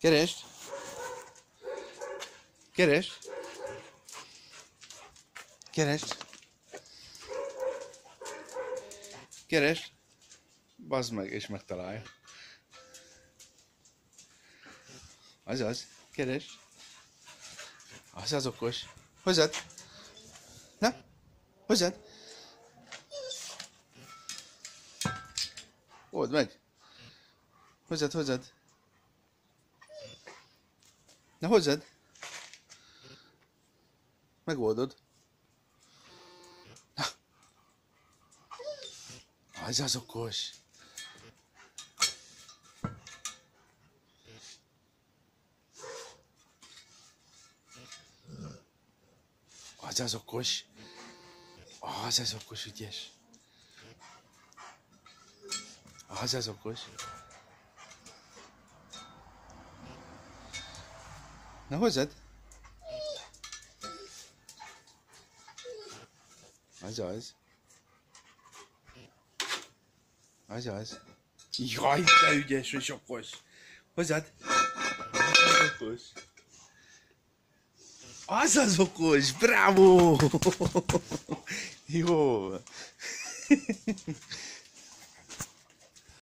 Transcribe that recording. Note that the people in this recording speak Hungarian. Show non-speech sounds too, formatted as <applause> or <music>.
Keresd! Keresd! Keresd! Keresd! Bazd meg, és megtalálja. Az keresd! Az az okos. Hozzad! Na, hozzad! Old meg! Hozzad, hozzad! Na hozzad! Megoldod. Na. Az az okos. Az az okos. Az az okos, ügyes. Az az okos. Na hozzad. Az az. Az az. Jaj, de ügyes és okos. Hozzad. Az az okos. Az az okos, bravo! Jó. <laughs>